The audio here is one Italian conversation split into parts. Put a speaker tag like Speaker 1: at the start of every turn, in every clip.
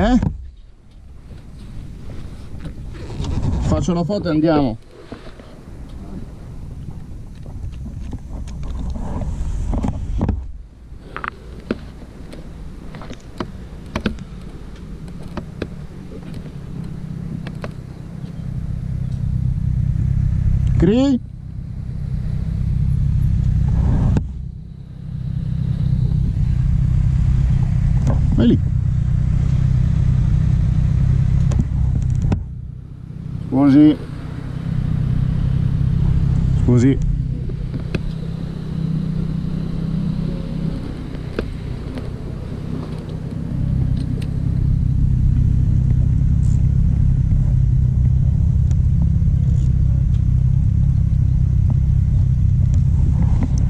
Speaker 1: Eh? Faccio la foto e andiamo. Cri? Vai lì. Scusi. Scusi.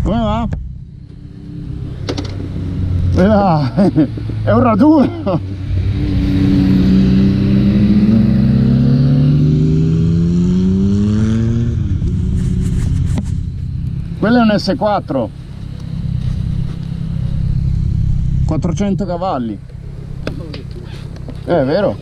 Speaker 1: Come va? Eh, È un raduno! Quello è un S4 400 cavalli Eh, è vero?